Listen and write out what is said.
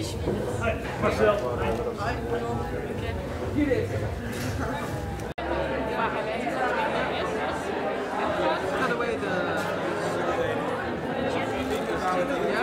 By the.